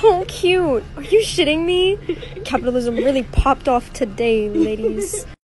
so cute. Are you shitting me? Capitalism really popped off today, ladies.